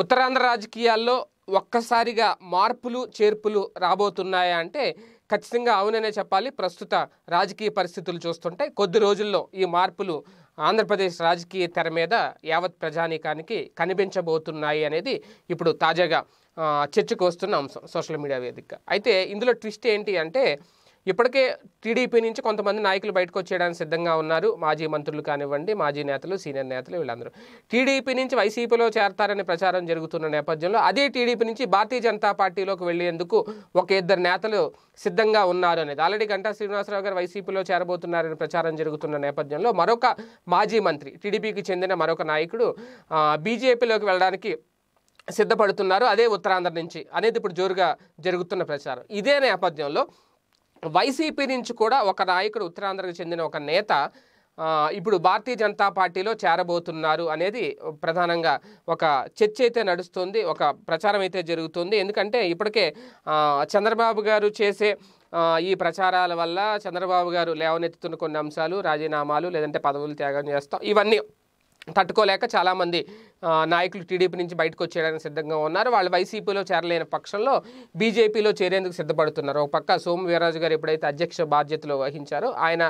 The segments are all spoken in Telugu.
ఉత్తరాంధ్ర రాజకీయాల్లో ఒక్కసారిగా మార్పులు చేర్పులు రాబోతున్నాయా అంటే ఖచ్చితంగా అవుననే చెప్పాలి. ప్రస్తుత రాజకీయ పరిస్థితులు చూస్తుంటే కొద్ది రోజుల్లో ఈ మార్పులు ఆంధ్రప్రదేశ్ రాజకీయ తెర మీద యావత్ ప్రజానీకానికి కనిపించబోతున్నాయి అనేది ఇప్పుడు తాజాగా చర్చకు వస్తున్న అంశం సోషల్ మీడియా వేదిక అయితే ఇందులో ట్విస్ట్ ఏంటి అంటే ఇప్పటికే టీడీపీ నుంచి కొంతమంది నాయకులు బయటకు వచ్చేయడానికి సిద్ధంగా ఉన్నారు. మాజీ మంత్రులు కానివ్వండి మాజీ నేతలు సీనియర్ నేతలు వీళ్ళందరూ. టీడీపీ నుంచి వైసీపీలో చేరతారనే ప్రచారం జరుగుతున్న నేపథ్యంలో అదే టీడీపీ నుంచి భారతీయ జనతా పార్టీలోకి వెళ్ళేందుకు ఒక ఇద్దరు నేతలు సిద్ధంగా ఉన్నారు అనేది. ఆల్రెడీ గంటా శ్రీనివాసరావు గారు వైసీపీలో చేరబోతున్నారని ప్రచారం జరుగుతున్న నేపథ్యంలో మరొక మాజీ మంత్రి టీడీపీకి చెందిన మరొక నాయకుడు బీజేపీలోకి వెళ్ళడానికి సిద్ధపడుతున్నారు. అదే ఉత్తరాంధ్ర నుంచి అనేది ఇప్పుడు జోరుగా జరుగుతున్న ప్రచారం. ఇదే నేపథ్యంలో వైసీపీ నుంచి కూడా ఒక నాయకుడు ఉత్తరాంధ్రకు చెందిన ఒక నేత ఇప్పుడు భారతీయ జనతా పార్టీలో చేరబోతున్నారు అనేది ప్రధానంగా ఒక చర్చ అయితే నడుస్తుంది ఒక ప్రచారం అయితే జరుగుతుంది. ఎందుకంటే ఇప్పటికే చంద్రబాబు గారు చేసే ఈ ప్రచారాల వల్ల చంద్రబాబు గారు లేవనెత్తుతున్న కొన్ని అంశాలు రాజీనామాలు లేదంటే పదవులు త్యాగం చేస్తాం. ఇవన్నీ తట్టుకోలేక చాలామంది నాయకులు టీడీపీ నుంచి బయటకు వచ్చేయడానికి సిద్ధంగా ఉన్నారు. వాళ్ళు వైసీపీలో చేరలేని పక్షంలో బీజేపీలో చేరేందుకు సిద్ధపడుతున్నారు. ఒక పక్క సోము వీరరాజు గారు ఎప్పుడైతే అధ్యక్ష బాధ్యతలు వహించారో ఆయన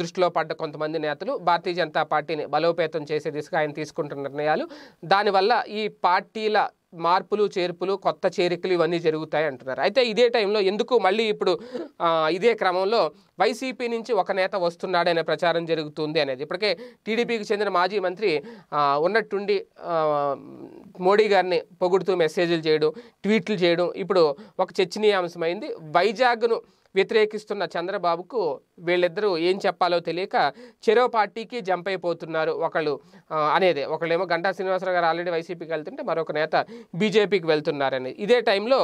దృష్టిలో పడ్డ కొంతమంది నేతలు భారతీయ జనతా పార్టీని బలోపేతం చేసే దిశగా ఆయన తీసుకుంటున్న నిర్ణయాలు. దానివల్ల ఈ పార్టీల మార్పులు చేర్పులు కొత్త చేరికలు ఇవన్నీ జరుగుతాయి అంటున్నారు. అయితే ఇదే టైంలో ఎందుకు మళ్ళీ ఇప్పుడు ఇదే క్రమంలో వైసీపీ నుంచి ఒక నేత వస్తున్నాడనే ప్రచారం జరుగుతుంది అనేది. ఇప్పటికే టీడీపీకి చెందిన మాజీ మంత్రి ఉన్నట్టుండి మోడీ గారిని పొగుడుతూ మెసేజ్లు చేయడం ట్వీట్లు చేయడం ఇప్పుడు ఒక చర్చనీయాంశమైంది. వైజాగ్ను వ్యతిరేకిస్తున్న చంద్రబాబుకు వీళ్ళిద్దరూ ఏం చెప్పాలో తెలియక చెరో పార్టీకి జంప్ అయిపోతున్నారు ఒకళ్ళు అనేది. ఒకళ్ళేమో గంటా శ్రీనివాసరావు గారు ఆల్రెడీ వైసీపీకి వెళ్తుంటే మరొక నేత బీజేపీకి వెళ్తున్నారని. ఇదే టైంలో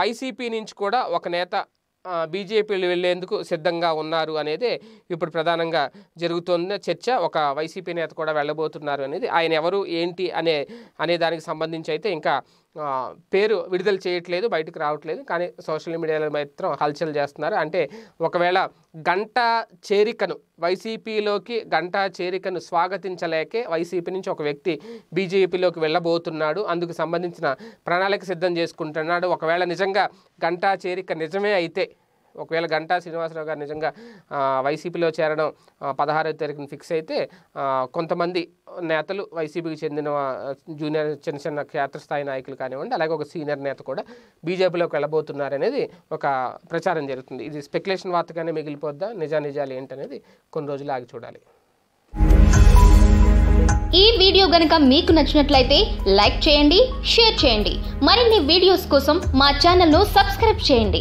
వైసీపీ నుంచి కూడా ఒక నేత బీజేపీలు వెళ్ళేందుకు సిద్ధంగా ఉన్నారు అనేది ఇప్పుడు ప్రధానంగా జరుగుతున్న చర్చ. ఒక వైసీపీ నేత కూడా వెళ్ళబోతున్నారు అనేది ఆయన ఎవరు ఏంటి అనే అనే దానికి సంబంధించి అయితే ఇంకా పేరు విడుదల చేయట్లేదు బయటకు రావట్లేదు. కానీ సోషల్ మీడియాలో మాత్రం హల్చల్ చేస్తున్నారు. అంటే ఒకవేళ గంట చేరికను వైసీపీలోకి గంట చేరికను స్వాగతించలేకే వైసీపీ నుంచి ఒక వ్యక్తి బీజేపీలోకి వెళ్ళబోతున్నాడు. అందుకు సంబంధించిన ప్రణాళిక సిద్ధం చేసుకుంటున్నాడు. ఒకవేళ నిజంగా గంటా చేరిక నిజమే అయితే ఒకవేళ గంటా శ్రీనివాసరావు గారు నిజంగా వైసీపీలో చేరడం పదహారవ తారీఖున ఫిక్స్ అయితే కొంతమంది నేతలు వైసీపీకి చెందిన జూనియర్ చిన్న చిన్న క్షేత్రస్థాయి నాయకులు కానివ్వండి అలాగే ఒక సీనియర్ నేత కూడా బీజేపీలోకి వెళ్ళబోతున్నారనేది ఒక ప్రచారం జరుగుతుంది. ఇది స్పెక్యులేషన్ వార్తగానే మిగిలిపోద్దా? నిజానిజాలు ఏంటనేది కొన్ని రోజులు ఆగి చూడాలి. ఈ వీడియో గనక మీకు నచ్చినట్లయితే లైక్ చేయండి షేర్ చేయండి. మరిన్ని వీడియోస్ కోసం మా ఛానల్ను సబ్స్క్రైబ్ చేయండి.